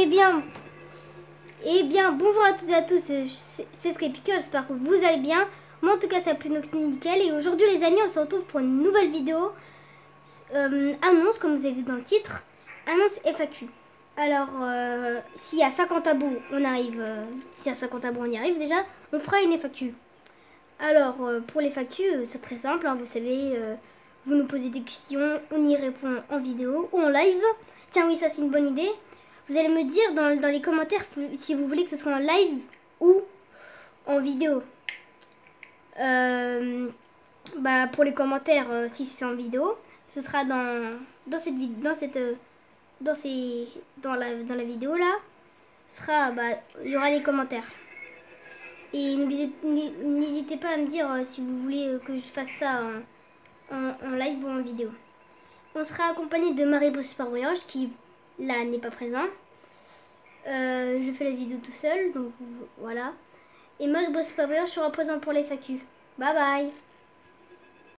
Eh bien, eh bien, bonjour à toutes et à tous, c'est Skypicker, j'espère que vous allez bien. Moi en tout cas ça a plus nickel et aujourd'hui les amis on se retrouve pour une nouvelle vidéo euh, Annonce comme vous avez vu dans le titre, annonce FAQ. Alors euh, s'il y a 50 abos on arrive, euh, s'il y a 50 abos on y arrive déjà, on fera une FAQ. Alors pour les FAQ c'est très simple, hein, vous savez, vous nous posez des questions, on y répond en vidéo ou en live. Tiens oui ça c'est une bonne idée. Vous allez me dire dans, les commentaires si vous voulez que ce soit en live ou en vidéo. Euh, bah, pour les commentaires, euh, si c'est en vidéo, ce sera dans, dans cette vidéo, dans cette, euh, dans ces, dans la, dans la vidéo là, sera, bah, il y aura les commentaires. Et n'hésitez pas à me dire si vous voulez que je fasse ça en, live ou en vidéo. On sera accompagné de Marie-Brice Parbriange qui là n'est pas présent. Euh, je fais la vidéo tout seul, donc voilà. Et Marie Brice Parbriange sera présent pour les FAQ. Bye bye